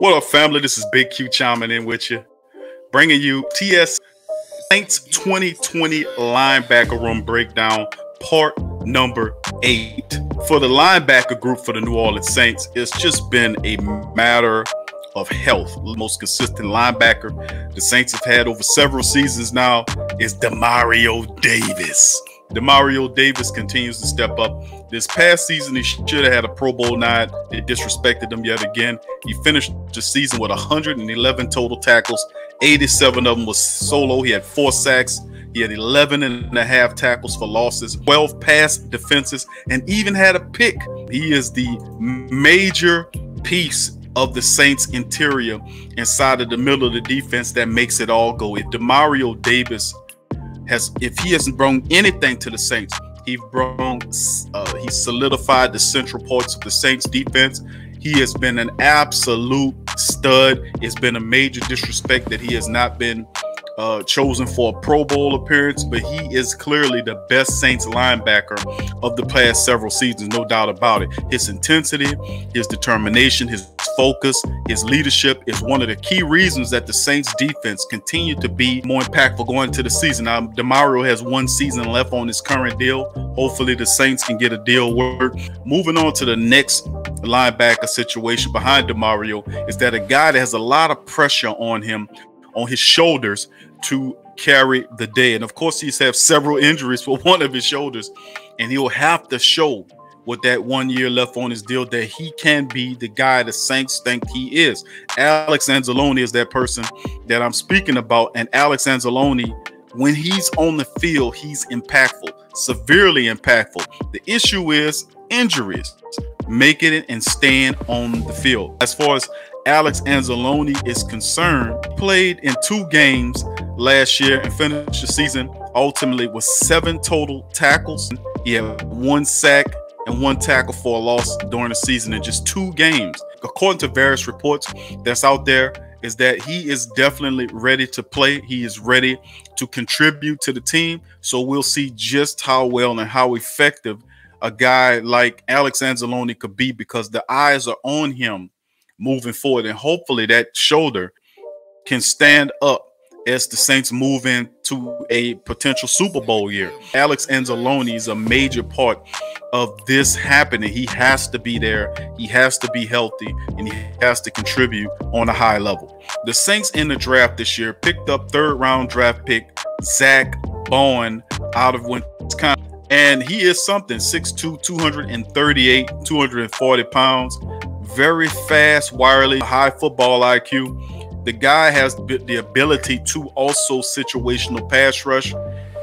What up, family? This is Big Q chiming in with you, bringing you TS Saints 2020 linebacker room breakdown, part number eight. For the linebacker group for the New Orleans Saints, it's just been a matter of health. The most consistent linebacker the Saints have had over several seasons now is Demario Davis. Demario Davis continues to step up. This past season, he should have had a Pro Bowl nine. They disrespected him yet again. He finished the season with 111 total tackles. 87 of them was solo. He had four sacks. He had 11 and a half tackles for losses, 12 pass defenses, and even had a pick. He is the major piece of the Saints interior inside of the middle of the defense that makes it all go. If Demario Davis has if he hasn't brought anything to the Saints, he brought uh, he solidified the central parts of the Saints defense. He has been an absolute stud. It's been a major disrespect that he has not been uh, chosen for a Pro Bowl appearance, but he is clearly the best Saints linebacker of the past several seasons, no doubt about it. His intensity, his determination, his focus, his leadership is one of the key reasons that the Saints defense continue to be more impactful going into the season. Now, Demario has one season left on his current deal. Hopefully, the Saints can get a deal worked. Moving on to the next linebacker situation behind Demario is that a guy that has a lot of pressure on him on his shoulders to carry the day. And of course, he's had several injuries for one of his shoulders, and he'll have to show with that one year left on his deal that he can be the guy the Saints think he is. Alex Anzalone is that person that I'm speaking about. And Alex Anzalone, when he's on the field, he's impactful, severely impactful. The issue is injuries, making it and staying on the field. As far as Alex Anzalone is concerned, played in two games last year and finished the season ultimately with seven total tackles. He had one sack and one tackle for a loss during the season in just two games. According to various reports that's out there, is that he is definitely ready to play. He is ready to contribute to the team. So we'll see just how well and how effective a guy like Alex Anzalone could be because the eyes are on him moving forward. And hopefully that shoulder can stand up as the Saints move into a potential Super Bowl year. Alex Anzalone is a major part of this happening. He has to be there, he has to be healthy, and he has to contribute on a high level. The Saints in the draft this year picked up third round draft pick Zack Baun out of Wisconsin. And he is something 6'2, 238, 240 pounds, very fast, wirely, high football IQ the guy has the ability to also situational pass rush.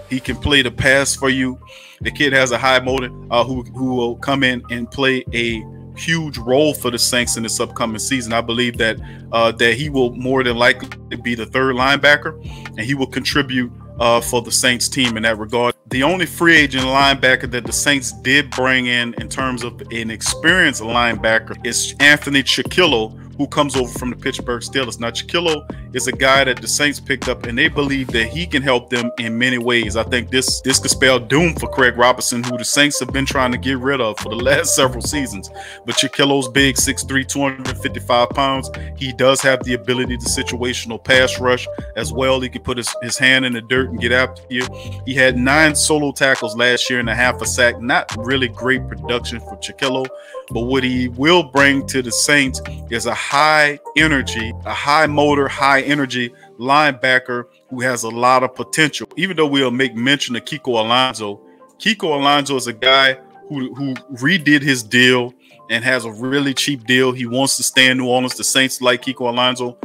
He can play the pass for you. The kid has a high motor uh, who who will come in and play a huge role for the Saints in this upcoming season. I believe that uh, that he will more than likely be the third linebacker, and he will contribute uh, for the Saints team in that regard. The only free agent linebacker that the Saints did bring in in terms of an experienced linebacker is Anthony Chickillo, who comes over from the Pittsburgh Steelers. Now, Chickillo is a guy that the Saints picked up, and they believe that he can help them in many ways. I think this this could spell doom for Craig Robertson, who the Saints have been trying to get rid of for the last several seasons. But Chickillo's big, 6'3", 255 pounds. He does have the ability to situational pass rush as well. He can put his, his hand in the dirt and get after you. He had nine solo tackles last year and a half a sack. Not really great production for Chickillo, but what he will bring to the Saints is a high energy, a high motor, high energy linebacker who has a lot of potential. Even though we'll make mention of Kiko Alonso, Kiko Alonso is a guy who, who redid his deal and has a really cheap deal. He wants to stay in New Orleans. The Saints like Kiko Alonso,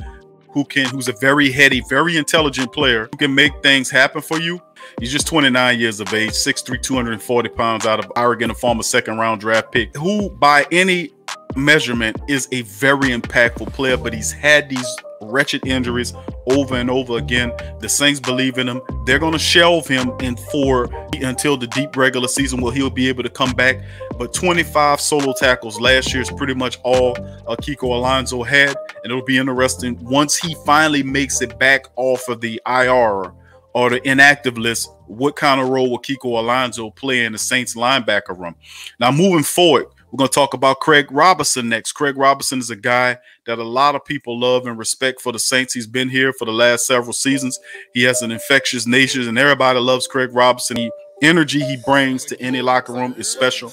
who can, who's a very heady, very intelligent player who can make things happen for you. He's just 29 years of age, 6'3, 240 pounds out of Oregon, a former second round draft pick, who by any measurement is a very impactful player, but he's had these wretched injuries over and over again. The Saints believe in him. They're going to shelve him in four until the deep regular season where he'll be able to come back. But 25 solo tackles last year is pretty much all Kiko Alonso had. And it'll be interesting once he finally makes it back off of the IR or the inactive list, what kind of role will Kiko Alonso play in the Saints linebacker room? Now, moving forward, We're going to talk about Craig Robinson next. Craig Robinson is a guy that a lot of people love and respect for the Saints. He's been here for the last several seasons. He has an infectious nature, and everybody loves Craig Robinson. The energy he brings to any locker room is special.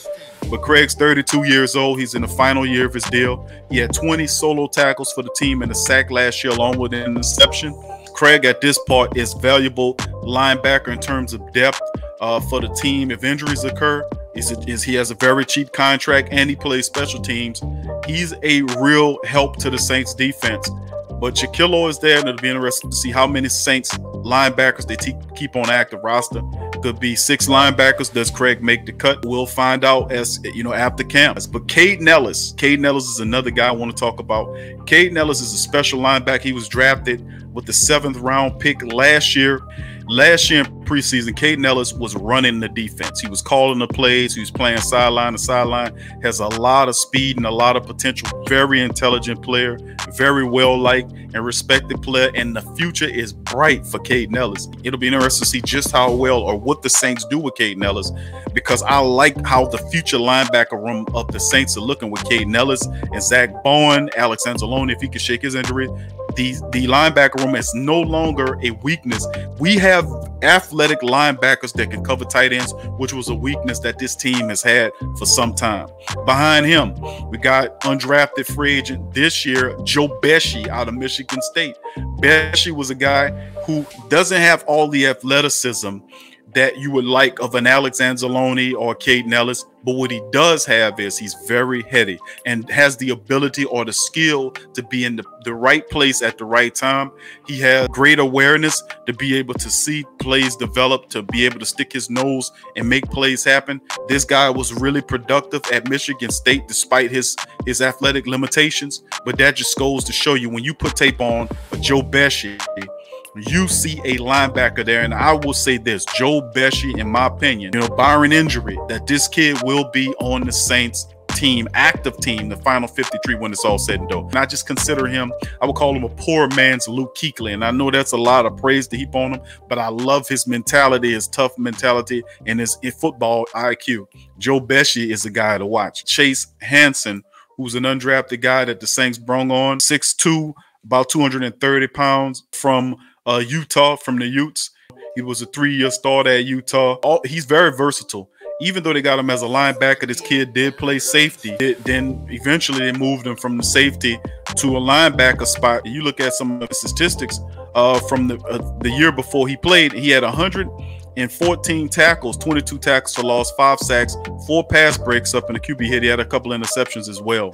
But Craig's 32 years old. He's in the final year of his deal. He had 20 solo tackles for the team and a sack last year, along with an interception. Craig, at this part, is valuable linebacker in terms of depth uh, for the team if injuries occur. Is, is he has a very cheap contract and he plays special teams. He's a real help to the Saints defense. But Chickillo is there, and it'll be interesting to see how many Saints linebackers they keep on active roster. Could be six linebackers. Does Craig make the cut? We'll find out as you know after camp. But Kaden Elliss, Kaden Elliss is another guy I want to talk about. Kaden Elliss is a special linebacker. He was drafted with the seventh round pick last year. Last year in preseason, Kaden Elliss was running the defense. He was calling the plays. He was playing sideline to sideline. Has a lot of speed and a lot of potential. Very intelligent player, very well liked and respected player. And the future is bright for Kaden Elliss. It'll be interesting to see just how well or what the Saints do with Kaden Elliss because I like how the future linebacker room of the Saints are looking with Kaden Elliss and Zack Baun, Alex Anzalone, if he can shake his injury, the the linebacker room is no longer a weakness. We have athletic linebackers that can cover tight ends, which was a weakness that this team has had for some time. Behind him, we got undrafted free agent this year, Joe Bachie out of Michigan State. Bachie was a guy who doesn't have all the athleticism that you would like of an Alex Anzalone or Kaden Elliss. But what he does have is he's very heady and has the ability or the skill to be in the, the right place at the right time. He has great awareness to be able to see plays develop, to be able to stick his nose and make plays happen. This guy was really productive at Michigan State despite his, his athletic limitations. But that just goes to show you when you put tape on a Joe Bachie you see a linebacker there. And I will say this Joe Bachie, in my opinion, you know, barring injury, that this kid will be on the Saints team, active team, the final 53 when it's all said and done. And I just consider him, I would call him a poor man's Luke Kuechly. And I know that's a lot of praise to heap on him, but I love his mentality, his tough mentality, and his football IQ. Joe Bachie is a guy to watch. Chase Hansen, who's an undrafted guy that the Saints brung on, 6'2, about 230 pounds from uh, Utah from the Utes. He was a three-year starter at Utah. All, he's very versatile. Even though they got him as a linebacker, this kid did play safety. It, then eventually they moved him from the safety to a linebacker spot. You look at some of the statistics uh, from the uh, the year before he played. He had 114 tackles, 22 tackles for loss, five sacks, four pass breaks up in the QB hit. He had a couple interceptions as well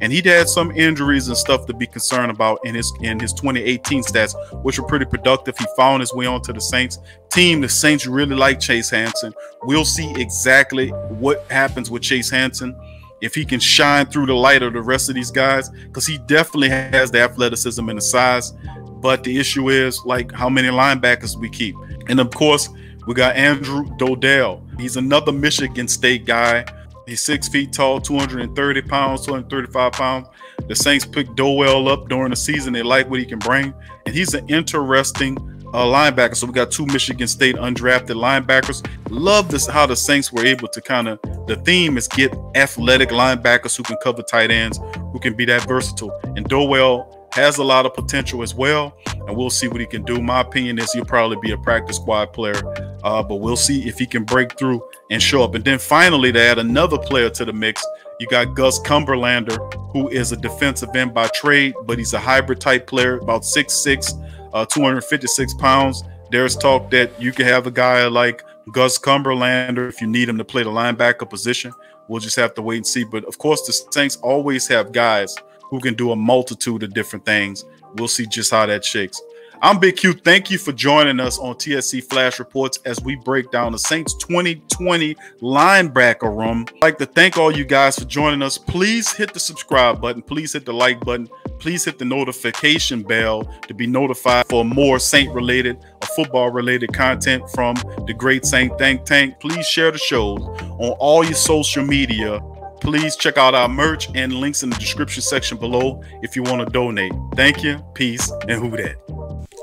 and he'd had some injuries and stuff to be concerned about in his in his 2018 stats, which were pretty productive. He found his way onto the Saints team. The Saints really like Chase Hansen. We'll see exactly what happens with Chase Hansen if he can shine through the light of the rest of these guys, because he definitely has the athleticism and the size. But the issue is like how many linebackers we keep, and of course we got Andrew Dowell. He's another Michigan State guy He's six feet tall, 230 pounds, 235 pounds. The Saints picked Dowell up during the season. They like what he can bring. And he's an interesting uh, linebacker. So we got two Michigan State undrafted linebackers. Love this how the Saints were able to kind of the theme is get athletic linebackers who can cover tight ends, who can be that versatile. And Dowell has a lot of potential as well, and we'll see what he can do. My opinion is he'll probably be a practice squad player, uh, but we'll see if he can break through and show up. And then finally, to add another player to the mix, you got Gus Cumberlander, who is a defensive end by trade, but he's a hybrid type player, about 6'6, uh, 256 pounds. There's talk that you can have a guy like Gus Cumberlander if you need him to play the linebacker position. We'll just have to wait and see. But of course, the Saints always have guys who can do a multitude of different things. We'll see just how that shakes. I'm Big Q. Thank you for joining us on TSC Flash Reports as we break down the Saints 2020 linebacker room. I'd like to thank all you guys for joining us. Please hit the subscribe button. Please hit the like button. Please hit the notification bell to be notified for more Saint related or football related content from the Great Saint Think Tank. Please share the shows on all your social media Please check out our merch and links in the description section below if you want to donate. Thank you, peace, and who that.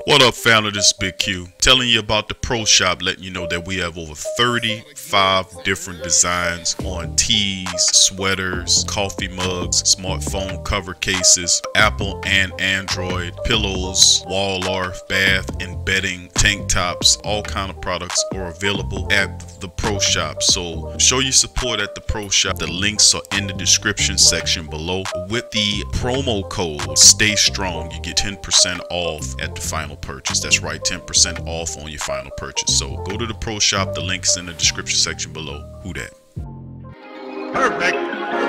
What up, founder? This is Big Q. Telling you about the Pro Shop, letting you know that we have over 35 different designs on tees, sweaters, coffee mugs, smartphone cover cases, Apple and Android, pillows, wall art, bath and bedding, tank tops, all kind of products are available at the Pro Shop. So show your support at the Pro Shop. The links are in the description section below. With the promo code Stay Strong, you get 10% off at the final final purchase. That's right, 10% off on your final purchase. So go to the Pro Shop. The link's in the description section below. Who that? Perfect.